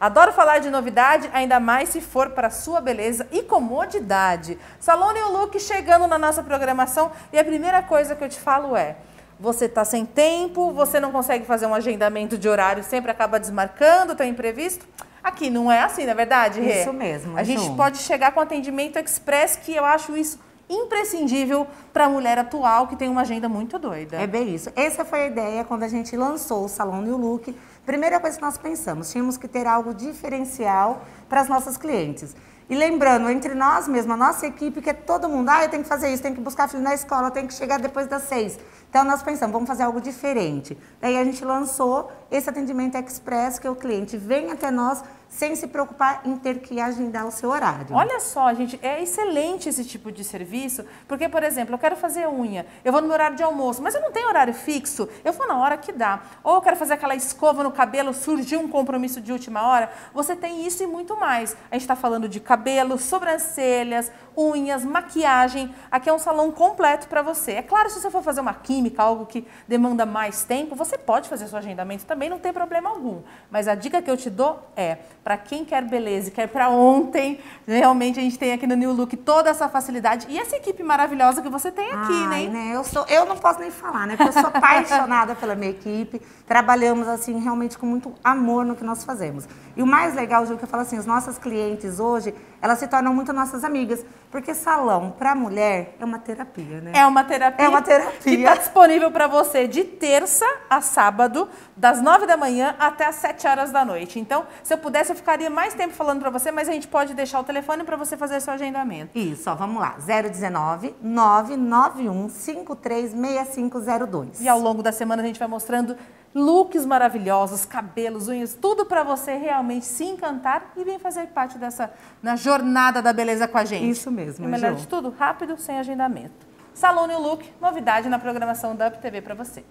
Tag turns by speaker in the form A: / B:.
A: Adoro falar de novidade, ainda mais se for para sua beleza e comodidade. Salão New Look chegando na nossa programação e a primeira coisa que eu te falo é: você está sem tempo, você não consegue fazer um agendamento de horário, sempre acaba desmarcando, tem imprevisto. Aqui não é assim, na é verdade, Rê?
B: Isso mesmo.
A: A gente pode chegar com atendimento express, que eu acho isso imprescindível para a mulher atual que tem uma agenda muito doida.
B: É bem isso. Essa foi a ideia quando a gente lançou o Salão New Look. Primeira coisa que nós pensamos, tínhamos que ter algo diferencial para as nossas clientes. E lembrando, entre nós mesmos, a nossa equipe, que é todo mundo, ah, eu tenho que fazer isso, tenho que buscar filho na escola, tenho que chegar depois das seis. Então, nós pensamos, vamos fazer algo diferente. Daí a gente lançou esse atendimento express, que o cliente vem até nós sem se preocupar em ter que agendar o seu horário.
A: Olha só, gente, é excelente esse tipo de serviço, porque, por exemplo, eu quero fazer unha, eu vou no meu horário de almoço, mas eu não tenho horário fixo, eu vou na hora que dá. Ou eu quero fazer aquela escova no cabelo, surgiu um compromisso de última hora, você tem isso e muito mais. A gente está falando de cabelo, sobrancelhas, unhas, maquiagem. Aqui é um salão completo para você. É claro, se você for fazer uma química, algo que demanda mais tempo, você pode fazer seu agendamento também, não tem problema algum. Mas a dica que eu te dou é, para quem quer beleza e quer para ontem, realmente a gente tem aqui no New Look toda essa facilidade e essa equipe maravilhosa que você tem aqui,
B: Ai,
A: né?
B: né? Eu, sou, eu não posso nem falar, né? Porque eu sou apaixonada pela minha equipe. Trabalhamos, assim, realmente com muito amor no que nós fazemos. E o mais legal, Ju, que eu falo assim, as nossas clientes hoje, elas se tornam muito nossas amigas. Porque salão para mulher é uma terapia, né?
A: É uma terapia.
B: É uma terapia.
A: Que está disponível para você de terça a sábado, das nove da manhã até as sete horas da noite. Então, se eu pudesse, eu ficaria mais tempo falando para você, mas a gente pode deixar o telefone para você fazer seu agendamento.
B: Isso, ó, vamos lá. 019 991 536502.
A: E ao longo da semana a gente vai mostrando looks maravilhosos, cabelos, unhas, tudo para você realmente se encantar e vir fazer parte dessa na jornada da beleza com a gente.
B: Isso mesmo.
A: E melhor de tudo, rápido, sem agendamento. Salão New Look, novidade na programação da Up TV para você.